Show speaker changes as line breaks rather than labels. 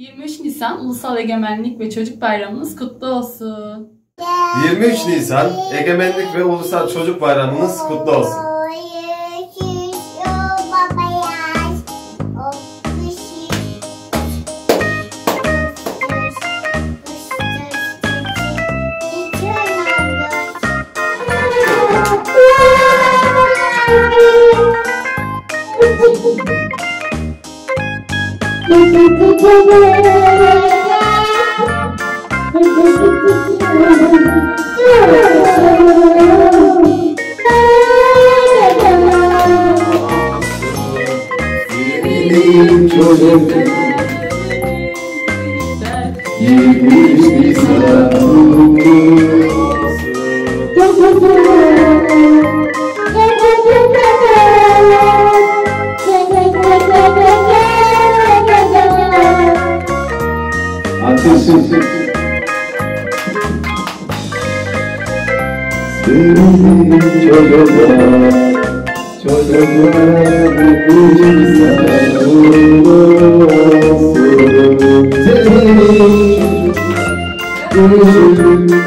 23 Nisan Ulusal Egemenlik ve Çocuk Bayramınız kutlu olsun.
23 Nisan Egemenlik ve Ulusal Çocuk Bayramınız kutlu olsun.
Benim çocuk 23 Nisan sesi Sevdiğim çocuklar Çocuklar güzel olmasın Sevdiğim çocuklar